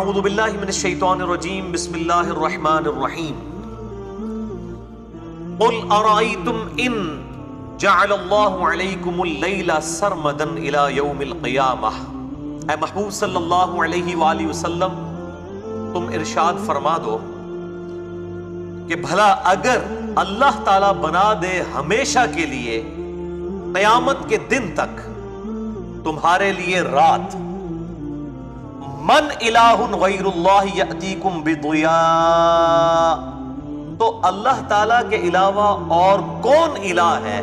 आउदबिल्लिमिनशैतानिर्रजीम बिस्मिल्लाहिर्रहमानिर्रहीम कुल अराइतुम इन जअलल्लाहु अलैकुमुल लैला सरमदन इला यौमिल क़ियामह ए महबूब सल्लल्लाहु अलैहि वसल्लम तुम इरशाद फरमा दो कि भला अगर अल्लाह ताला बना दे हमेशा के लिए कयामत के दिन तक तुम्हारे लिए रात मन बिदुया तो अल्लाह ताला के अलावा और कौन इलाह है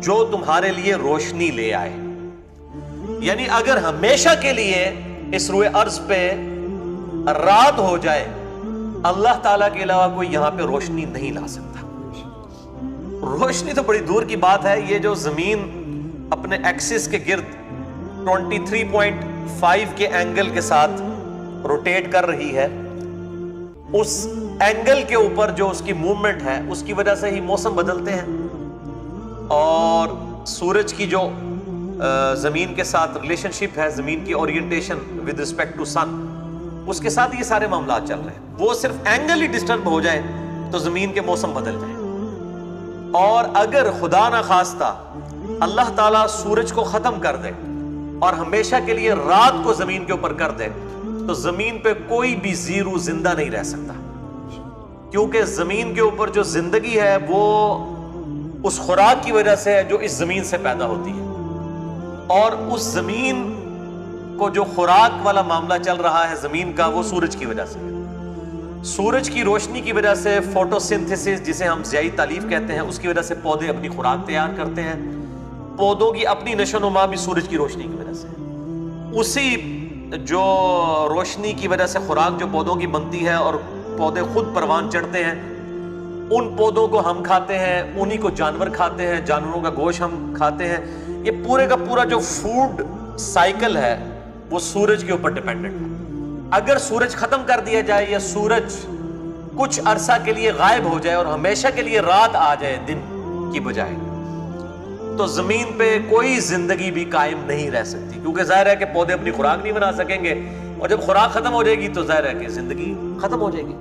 जो तुम्हारे लिए रोशनी ले आए? यानी अगर हमेशा के लिए इस रुए अर्ज़ पे रात हो जाए, अल्लाह ताला के अलावा कोई यहाँ पे रोशनी नहीं ला सकता। रोशनी तो बड़ी दूर की बात है, ये जो ज़मीन अपने एक्सिस के गिर्द 23.5 के एंगल के साथ रोटेट कर रही है। उस एंगल के ऊपर जो उसकी मूवमेंट है, उसकी वजह से ही मौसम बदलते हैं। और सूरज की जो ज़मीन के साथ रिलेशनशिप है, ज़मीन की orientation with respect to sun उसके साथ ये सारे मामला चल रहे हैं। वो सिर्फ़ एंगल ही डिस्टर्ब हो जाए तो ज़मीन के मौसम बदल जाए और अगर खुदा ना खास्ता, अल्लाह ताला सूरज को खत्म कर दे और हमेशा के लिए रात को ज़मीन के ऊपर कर दे तो ज़मीन पे कोई भी जीरू ज़िंदा नहीं रह सकता। क्योंकि ज़मीन के ऊपर जो ज़िंदगी है, वो उस खुराक की वजह से है जो इस ज़मीन से पैदा होती है। और उस ज़मीन को जो खुराक वाला मामला चल रहा है ज़मीन का, वो सूरज की वजह से सूरज की रोशनी की वजह से फोटोसिंथेसिस, जिसे हम जयाई तालीफ कहते हैं, उसकी वजह से पौधे अपनी खुराक तैयार करते हैं। पौधों की अपनी नशोनुमा भी सूरज की रोशनी की वजह से। उसी जो रोशनी की वजह से खुराक जो पौधों की बनती है और पौधे खुद परवान चढ़ते हैं, उन पौधों को हम खाते हैं, उन्हीं को जानवर खाते हैं, जानवरों का गोश हम खाते हैं। ये पूरे का पूरा जो फ़ूड साइकिल है, वो सूरज के ऊपर डिपेंडेंट है। अगर सूरज खत्म कर दिया जाए या सूरज कुछ अरसा के लिए गायब हो जाए और हमेशा के लिए रात आ जाए, दिन की बजाय। तो ज़मीन पे कोई ज़िंदगी भी कायम नहीं रह सकती, क्योंकि ज़ाहिर है कि पौधे अपनी खुराक नहीं बना सकेंगे, और जब खुराक खत्म हो जाएगी तो ज़ाहिर है कि ज़िंदगी खत्म हो जाएगी।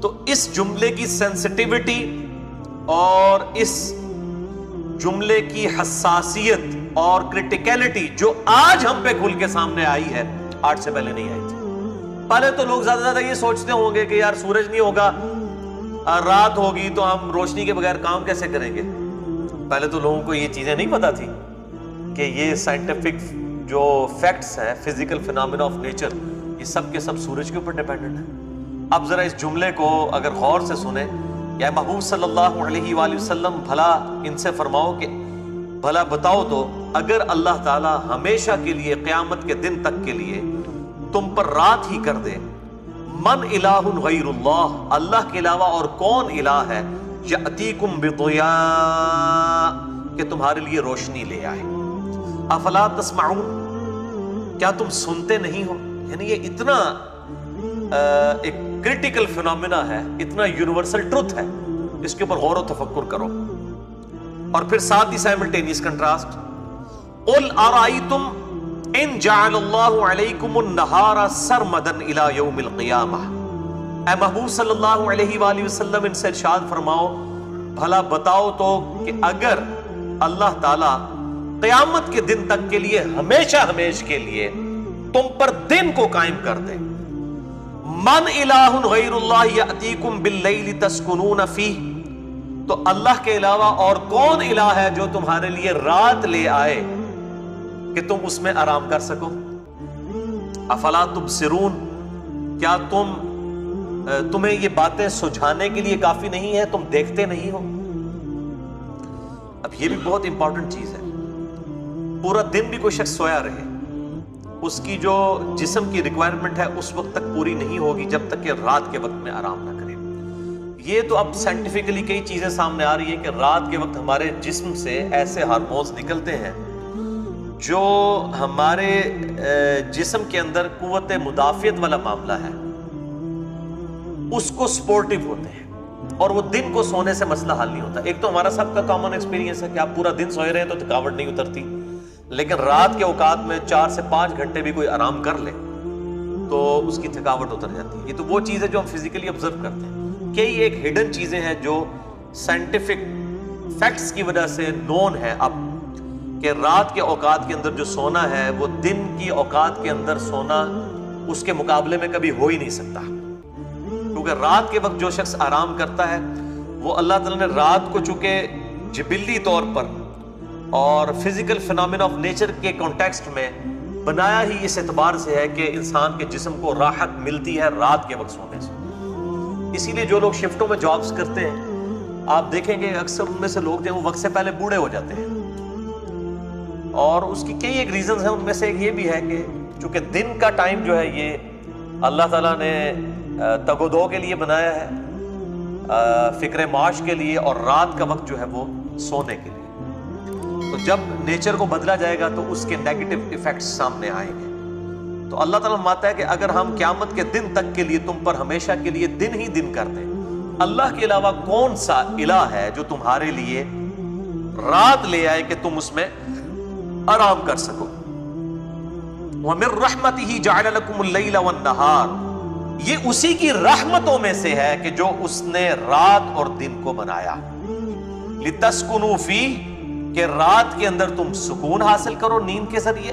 तो इस जुमले की सेंसिटिविटी और इस जुमले की हसासियत और क्रिटिकलिटी जो आज हम पे खुल के सामने आई है, आज से पहले नहीं आई थी। पहले तो लोग ज़्यादा ज़्यादा ये सोचते होंगे कि यार सूरज नहीं होगा, रात होगी तो हम रोशनी के बगैर काम कैसे करेंगे? पहले तो लोगों को ये चीज़ें नहीं पता थी कि ये साइंटिफिक जो फैक्ट्स हैं फ़िज़िकल फिनमिना ऑफ़ नेचर ये सब के सब सूरज के ऊपर डिपेंडेंट है। अब जरा इस जुमले को अगर गौर से सुने, या महबूब सल्लल्लाहु अलैहि वसल्लम भला इनसे फरमाओ कि, भला बताओ तो अगर अल्लाह ताला हमेशा के लिए, क़यामत के दिन तक के लिए तुम पर रात ही कर दे, मन इलाह अल्लाह के अलावा और कौन इलाह है? कि तुम्हारे लिए रोशनी ले आए। अफला तस्माउन क्या तुम सुनते नहीं हो? यानी ये इतना आ, एक क्रिटिकल फिनोमिना है इतना यूनिवर्सल ट्रुथ है इसके ऊपर गौर तफक्र करो। और फिर साथ ही साइमल्टेनियस कंट्रास्ट उल आराई तुम इन नहारा सरमदन इला यौमिल क़ियामह ए महबूब सल्लल्लाहु अलैहि वसल्लम इनसे इरशाद फरमाओ, भला बताओ तो कि अगर अल्लाह ताला क़यामत के दिन तक के लिए, हमेशा हमेश के लिए तुम पर दिन को कायम कर दे। मन बिल्लैली तस्कुनून फीह। तो अल्लाह के अलावा और कौन इलाह है जो तुम्हारे लिए रात ले आए कि तुम उसमें आराम कर सको? अफला तुम सिरून क्या तुम तुम्हें ये बातें सुझाने के लिए काफ़ी नहीं है, तुम देखते नहीं हो। अब ये भी बहुत इंपॉर्टेंट चीज़ है। पूरा दिन भी कोई शख्स सोया रहे। उसकी जो जिस्म की रिक्वायरमेंट है, उस वक्त तक पूरी नहीं होगी, जब तक कि रात के वक्त में आराम ना करे। ये तो अब साइंटिफिकली कई चीज़ें सामने आ रही है कि रात के वक्त हमारे जिस्म से ऐसे हार्मोन्स निकलते हैं, जो हमारे जिस्म के अंदर कुत मुदाफियत वाला मामला है। उसको सपोर्टिव होते हैं। और वो दिन को सोने से मसला हल नहीं होता। एक तो हमारा सबका कॉमन एक्सपीरियंस है कि आप पूरा दिन सोए रहे तो थकावट नहीं उतरती। लेकिन रात के औकात में चार से पाँच घंटे भी कोई आराम कर ले तो उसकी थकावट उतर जाती है। ये तो वो चीज़ है जो हम फिजिकली ऑब्ज़र्व करते हैं। कई एक हिडन चीज़ें हैं जो साइंटिफिक फैक्ट्स की वजह से नोन है अब, कि रात के औकात के अंदर जो सोना है, वो दिन की औकात के अंदर सोना उसके मुकाबले में कभी हो ही नहीं सकता। क्योंकि रात के वक्त जो शख्स आराम करता है, वो अल्लाह ताला ने रात को चूँकि जबिल्ली तौर पर और फ़िज़िकल फिनमिन ऑफ़ नेचर के कॉन्टेक्स्ट में बनाया ही इस एतबार से है कि इंसान के जिस्म को राहत मिलती है रात के वक्त सोने से। इसीलिए जो लोग शिफ्टों में जॉब्स करते हैं, आप देखेंगे अक्सर उनमें से लोग जो वक्त से पहले बूढ़े हो जाते हैं। और उसकी कई एक रीजन है, उनमें से एक ये भी है कि चूँकि दिन का टाइम जो है ये अल्लाह ताला ने तगोदो के लिए बनाया है फ़िक्र माश के लिए और रात का वक्त जो है वो सोने के लिए। तो जब नेचर को बदला जाएगा तो उसके नेगेटिव इफेक्ट्स सामने आएँगे। तो अल्लाह ताला मानता है कि अगर हम क्यामत के दिन तक के लिए, तुम पर हमेशा के लिए दिन ही दिन कर दें, अल्लाह के अलावा कौन सा इला है जो तुम्हारे लिए रात ले आए कि तुम उसमें आराम कर सको? वमिर रहमत ही नहार। ये उसी की रहमतों में से है कि जो उसने रात और दिन को बनाया। लितस्कुनूफी के रात के अंदर तुम सुकून हासिल करो नींद के ज़रिए।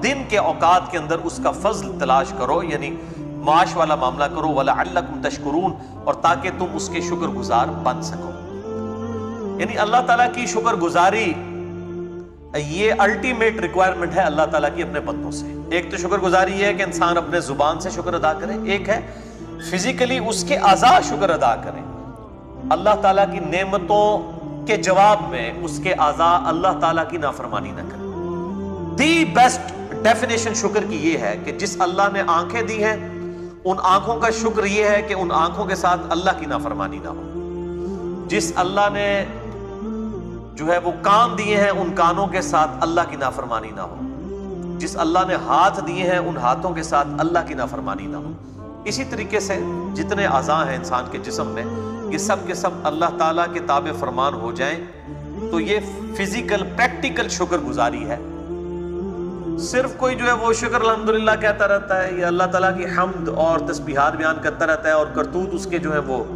दिन के औकात के अंदर उसका फजल तलाश करो, यानी माश वाला मामला करो वाला अल्लाह तशकरून, और ताकि तुम उसके शुक्र गुजार बन सको। यानी अल्लाह ताला की शुक्र गुजारी ये अल्टीमेट रिक्वायरमेंट है अल्लाह ताला की अपने बंदों से। एक तो शुक्र गुजारी है कि इंसान अपने ज़ुबान से शुक्र अदा करे। एक है फिजिकली उसके आज़ाद शुक्र अदा करें। अल्लाह ताला की नेमतों के जवाब में उसके आजा अल्लाह ताला की नाफरमानी ना करें। दी बेस्ट डेफिनेशन शुक्र की यह है कि जिस अल्लाह ने आँखें दी हैं, उन आँखों का शुक्र यह है कि उन आँखों के साथ अल्लाह की नाफरमानी ना हो। जिस अल्लाह ने जो है वो कान दिए हैं उन कानों के साथ अल्लाह की नाफरमानी ना हो। जिस अल्लाह ने हाथ दिए हैं उन हाथों के साथ अल्लाह की नाफरमानी ना हो। इसी तरीके से जितने आज़ा हैं इंसान के जिसम में ये सब के सब अल्लाह ताला के ताबे फरमान हो जाएँ तो ये फ़िज़िकल प्रैक्टिकल शुक्र गुजारी है। सिर्फ़ कोई जो है वो शुक्र अलहमदुल्ला कहता रहता है या अल्लाह ताला की हमद और तस्बिहात बयान करता रहता है और करतूत उसके जो है वो आ,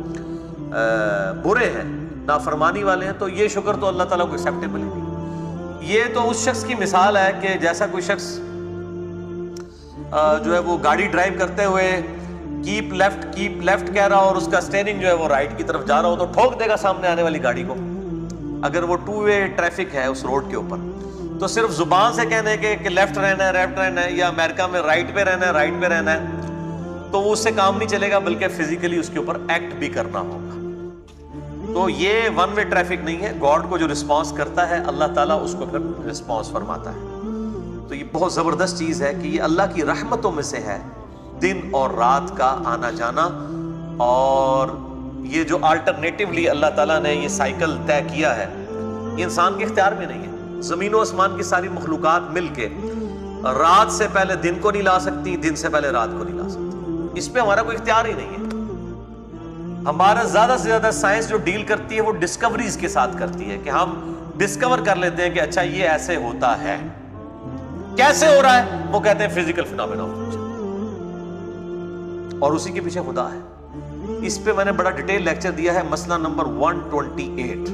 बुरे हैं। नाफरमानी वाले हैं तो ये शुक्र तो अल्लाह ताला को एक्सेप्टेबल ही नहीं ये तो उस शख्स की मिसाल है कि जैसा कोई शख्स जो है वो गाड़ी ड्राइव करते हुए कीप लेफ़्ट कीप लेफ़्ट कह रहा हो और उसका स्टेयरिंग जो है वो राइट की तरफ़ जा रहा हो तो ठोक देगा सामने आने वाली गाड़ी को। अगर वो टू वे ट्रैफ़िक है उस रोड के ऊपर। तो सिर्फ़ ज़ुबान से कहने के कि लेफ़्ट रहना है लेफ़्ट रहना है या अमेरिका में राइट पे रहना है राइट पे रहना है तो वो उससे काम नहीं चलेगा, बल्कि फिजिकली उसके ऊपर एक्ट भी करना होगा। तो ये वन वे ट्रैफ़िक नहीं है। गॉड को जो रिस्पॉन्स करता है, अल्लाह ताला उसको फिर रिस्पॉन्स फरमाता है। तो ये बहुत ज़बरदस्त चीज़ है कि ये अल्लाह की रहमतों में से है। दिन और रात का आना जाना और ये जो अल्टरनेटिवली अल्लाह ताला ने ये साइकिल तय किया है, इंसान के इख्तियार में नहीं है। ज़मीन आसमान की सारी मखलूक़ात मिल के रात से पहले दिन को नहीं ला सकती, दिन से पहले रात को नहीं ला सकती। इस पर हमारा कोई इख्तियार ही नहीं है। हमारा ज़्यादा से ज़्यादा साइंस जो डील करती है वो डिस्कवरीज के साथ करती है कि हम डिस्कवर कर लेते हैं कि अच्छा ये ऐसे होता है। कैसे हो रहा है? वो कहते हैं फ़िज़िकल फिनोमिना और उसी के पीछे खुदा है। इस पे मैंने बड़ा डिटेल लेक्चर दिया है, मसला number 128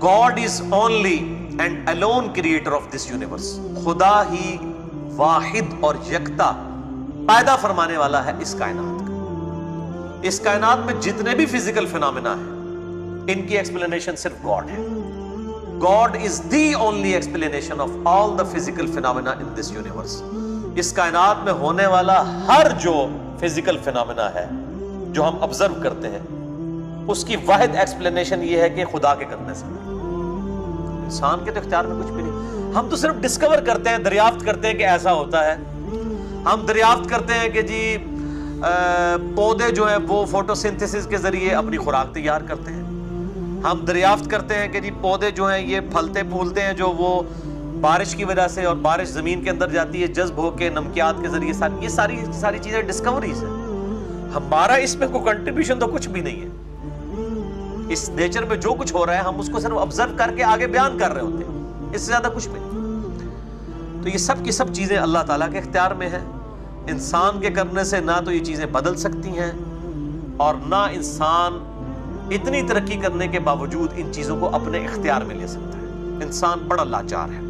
God is only and alone creator of this universe खुदा ही वाहिद और यकता पैदा फरमाने वाला है इस कायनात इस कायनात में जितने भी फ़िज़िकल फिनोमिना है, इनकी एक्सप्लेनेशन सिर्फ़ गॉड है। God is the only explanation of all the physical phenomena in this universe इस कायनात में होने वाला हर जो फ़िज़िकल फिनोमिना है, जो हम ऑब्ज़र्व करते हैं, उसकी वाहिद एक्सप्लेनेशन ये है कि खुदा के करने से। इंसान के तो इख्तियार में कुछ भी नहीं। हम तो सिर्फ़ डिस्कवर करते हैं, दरियाफ्त करते हैं कि ऐसा होता है। हम दरियाफ्त करते हैं कि जी पौधे जो है वो फोटोसिंथेसिस के ज़रिए अपनी खुराक तैयार करते हैं। हम दरियाफ्त करते हैं कि जी पौधे जो हैं ये फलते फूलते हैं जो वो बारिश की वजह से और बारिश ज़मीन के अंदर जाती है, जज्ब होके, नमकियात के ज़रिए सारी, ये सारी सारी चीज़ें डिस्कवरीज है। हमारा इसमें कोई कंट्रीब्यूशन तो कुछ भी नहीं है। इस नेचर में जो कुछ हो रहा है, हम उसको सिर्फ़ ऑब्ज़र्व करके आगे बयान कर रहे होते हैं। इससे ज़्यादा कुछ भी तो ये सब की सब चीज़ें अल्लाह ताला के इख्तियार में है। इंसान के करने से ना तो ये चीज़ें बदल सकती हैं और ना इंसान इतनी तरक्की करने के बावजूद इन चीज़ों को अपने इख्तियार में ले सकता है। इंसान बड़ा लाचार है।